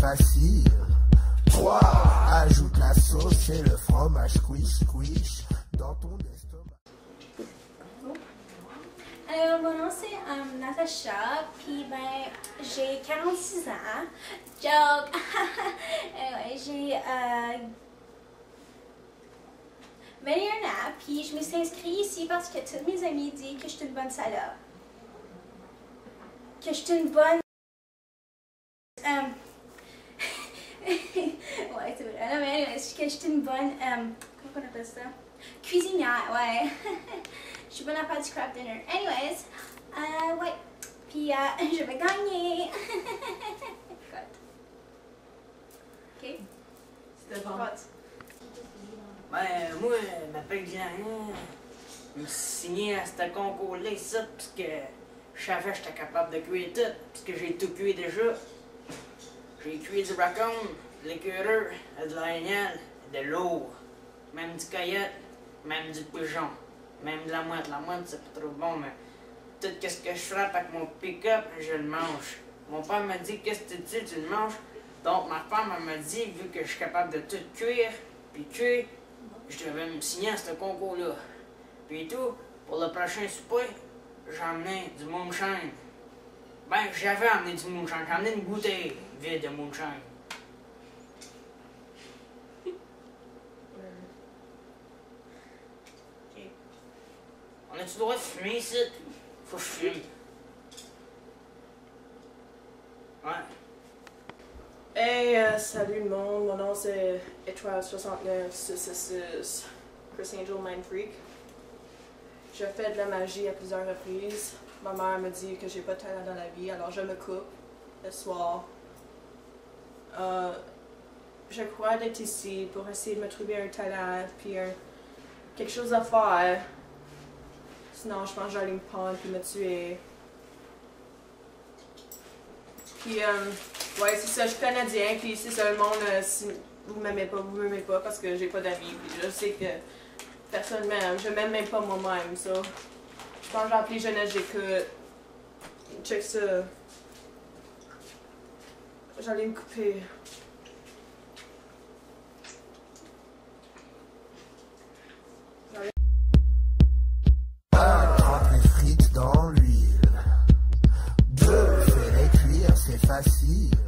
facile. 3. Ajoute la sauce et le fromage quiche quiche dans ton estomac. Alors, mon nom c'est euh, Natasha, puis ben, j'ai 46 ans. Donc, anyway, euh, j'ai 21 ans, puis je me suis inscrite ici parce que toutes mes amies disent que je suis une bonne salope. Que je suis une bonne. Anyways, bonne. euh, comment on appelle ça? Cuisinière, ouais. je suis bonne à faire du craft dinner. Anyways, euh, ouais. Puis, euh, je vais gagner. Ok? C'était bon. Ben, moi, je m'appelle Jean. Je me suis signé à ce concours-là ici, parce que je savais que j'étais capable de cuire tout, parce que j'ai tout cuit déjà. J'ai cuit du raccoon, l'écureur, de l'orignal, de l'eau, même du coyote, même du pigeon, même de la moite. La moite, c'est pas trop bon, mais tout ce que je frappe avec mon pick-up, je le mange. Mon père m'a dit, qu'est-ce que tu dis, tu le manges? Donc, ma femme m'a dit, vu que je suis capable de tout cuire, puis cuire, je devais me signer à ce concours-là. Puis tout, pour le prochain souper, j'ai emmené du moonshine. Ben, j'avais amené du moonshine. J'ai amené une bouteille vide de moonshine. Ok. A-tu le fumer ici? Faut que je fume. Ouais. Hey, euh, salut le monde, mon nom c'est Étoile 69666, Chris Angel Mind Freak. Je fais de la magie à plusieurs reprises. Ma mère me dit que j'ai pas de talent dans la vie, alors je me coupe le soir. Euh, je crois d'être ici pour essayer de me trouver un talent, puis un- quelque chose à faire. Sinon, je pense que j'allais me prendre puis me tuer. Puis, euh, Ouais, c'est ça, je suis canadien, puis c'est ça, le monde, euh, si vous m'aimez pas, vous m'aimez pas parce que j'ai pas d'amis, je sais que personne m'aime, je m'aime même pas moi-même, ça. Je pense que j'ai appelé Jeunesse J'écoute. Check ça. J'allais me couper. I see.